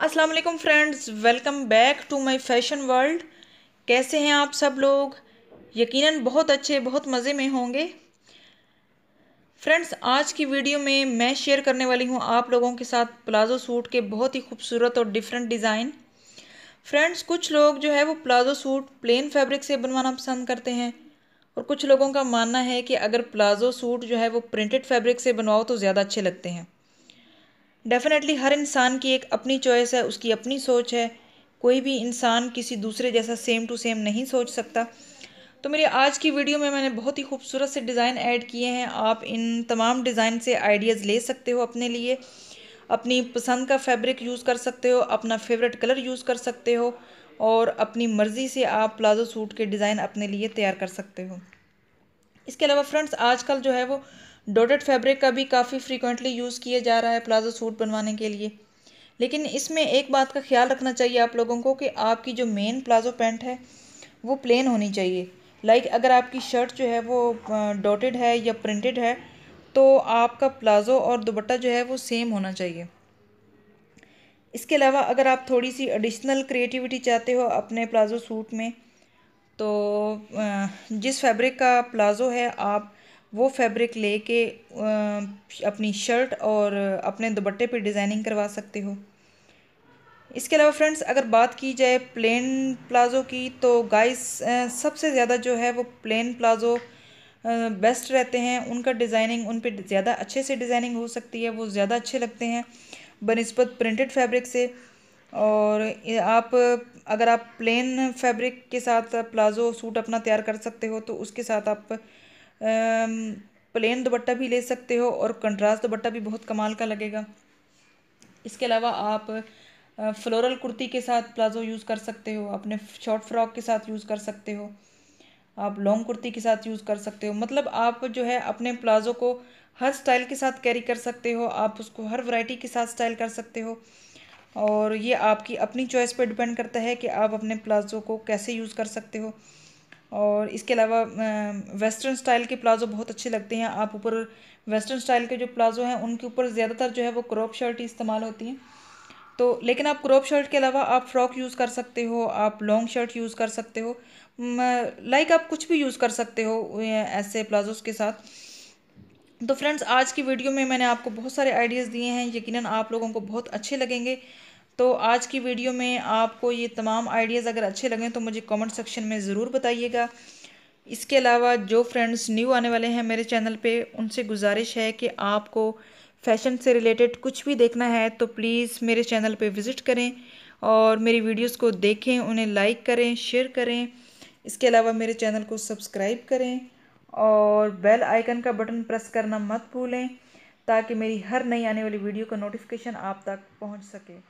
अस्सलाम वालेकुम friends, welcome back to my fashion world. कैसे हैं आप सब लोग? यकीनन बहुत अच्छे, बहुत मज़े में होंगे। फ्रेंड्स, आज की वीडियो में मैं शेयर करने वाली हूँ आप लोगों के साथ प्लाज़ो सूट के बहुत ही खूबसूरत और डिफरेंट डिज़ाइन फ्रेंड्स, कुछ लोग जो है वो प्लाज़ो सूट प्लेन फैब्रिक से बनवाना पसंद करते हैं और कुछ लोगों का मानना है कि अगर प्लाज़ो सूट जो है वो प्रिंटेड फैब्रिक से बनवाओ तो ज़्यादा अच्छे लगते हैं। डेफ़िनेटली हर इंसान की एक अपनी चॉइस है, उसकी अपनी सोच है। कोई भी इंसान किसी दूसरे जैसा सेम टू सेम नहीं सोच सकता। तो मेरी आज की वीडियो में मैंने बहुत ही खूबसूरत से डिज़ाइन ऐड किए हैं। आप इन तमाम डिज़ाइन से आइडियाज़ ले सकते हो अपने लिए। अपनी पसंद का फैब्रिक यूज़ कर सकते हो, अपना फेवरेट कलर यूज़ कर सकते हो और अपनी मर्ज़ी से आप प्लाज़ो सूट के डिज़ाइन अपने लिए तैयार कर सकते हो। इसके अलावा फ्रेंड्स आजकल जो है वो डॉटेड फैब्रिक का भी काफ़ी फ्रीक्वेंटली यूज़ किया जा रहा है प्लाजो सूट बनवाने के लिए। लेकिन इसमें एक बात का ख्याल रखना चाहिए आप लोगों को कि आपकी जो मेन प्लाजो पैंट है, वो प्लेन होनी चाहिए। लाइक like अगर आपकी शर्ट जो है वो डॉटेड है या प्रिंटेड है तो आपका प्लाज़ो और दुपट्टा जो है वो सेम होना चाहिए। इसके अलावा अगर आप थोड़ी सी एडिशनल क्रिएटिविटी चाहते हो अपने प्लाज़ो सूट में तो जिस फैब्रिक का प्लाज़ो है, आप वो फैब्रिक लेके अपनी शर्ट और अपने दुपट्टे पे डिज़ाइनिंग करवा सकते हो। इसके अलावा फ्रेंड्स अगर बात की जाए प्लेन प्लाज़ो की तो गाइस सबसे ज़्यादा जो है वो प्लेन प्लाज़ो बेस्ट रहते हैं। उनका डिज़ाइनिंग उन पर ज़्यादा अच्छे से डिज़ाइनिंग हो सकती है, वो ज़्यादा अच्छे लगते हैं बनस्बत प्रिंटेड फैब्रिक से। और आप, अगर आप प्लेन फैब्रिक के साथ प्लाज़ो सूट अपना तैयार कर सकते हो तो उसके साथ आप प्लेन दुपट्टा भी ले सकते हो और कंट्रास्ट दुपट्टा भी बहुत कमाल का लगेगा। इसके अलावा आप फ्लोरल कुर्ती के साथ प्लाज़ो यूज़ कर सकते हो अपने शॉर्ट फ्रॉक के साथ यूज़ कर सकते हो, आप लॉन्ग कुर्ती के साथ यूज़ कर सकते हो। मतलब आप जो है अपने प्लाज़ो को हर स्टाइल के साथ कैरी कर सकते हो, आप उसको हर वैरायटी के साथ स्टाइल कर सकते हो। और ये आपकी अपनी चॉइस पर डिपेंड करता है कि आप अपने प्लाज़ो को कैसे यूज़ कर सकते हो। और इसके अलावा वेस्टर्न स्टाइल के प्लाज़ो बहुत अच्छे लगते हैं। आप ऊपर वेस्टर्न स्टाइल के जो प्लाज़ो हैं, उनके ऊपर ज़्यादातर जो है वो क्रॉप शर्ट ही इस्तेमाल होती हैं। तो लेकिन आप क्रॉप शर्ट के अलावा आप फ्रॉक यूज़ कर सकते हो, आप लॉन्ग शर्ट यूज़ कर सकते हो लाइक आप कुछ भी यूज़ कर सकते हो ऐसे प्लाज़ोस के साथ। तो फ्रेंड्स आज की वीडियो में मैंने आपको बहुत सारे आइडियाज़ दिए हैं। यकीनन आप लोगों को बहुत अच्छे लगेंगे। तो आज की वीडियो में आपको ये तमाम आइडियाज़ अगर अच्छे लगें तो मुझे कमेंट सेक्शन में ज़रूर बताइएगा। इसके अलावा जो फ्रेंड्स न्यू आने वाले हैं मेरे चैनल पे, उनसे गुजारिश है कि आपको फ़ैशन से रिलेटेड कुछ भी देखना है तो प्लीज़ मेरे चैनल पे विज़िट करें और मेरी वीडियोस को देखें, उन्हें लाइक करें, शेयर करें। इसके अलावा मेरे चैनल को सब्सक्राइब करें और बेल आइकन का बटन प्रेस करना मत भूलें ताकि मेरी हर नई आने वाली वीडियो का नोटिफिकेशन आप तक पहुँच सके।